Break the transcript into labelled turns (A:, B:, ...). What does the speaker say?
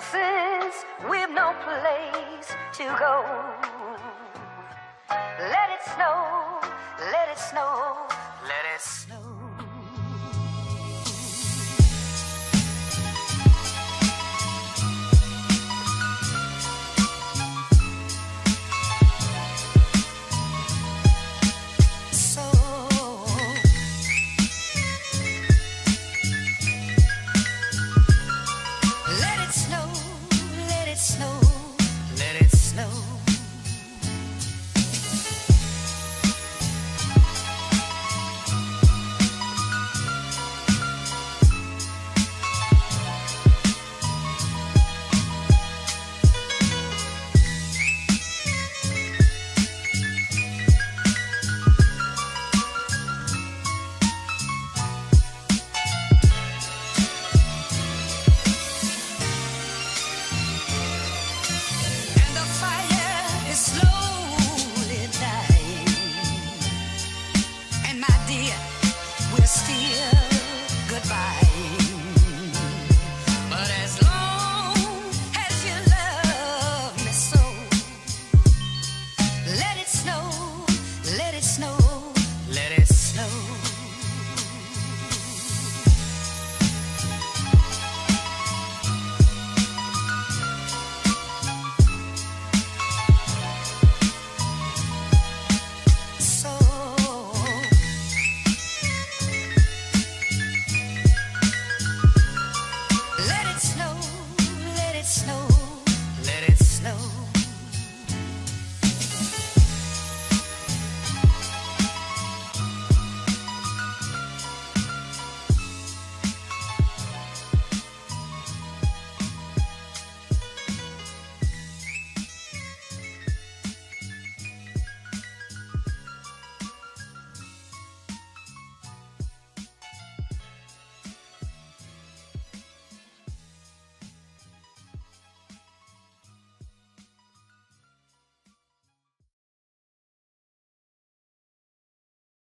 A: Since we've no place to go, let it snow, let it snow, let it snow. snow.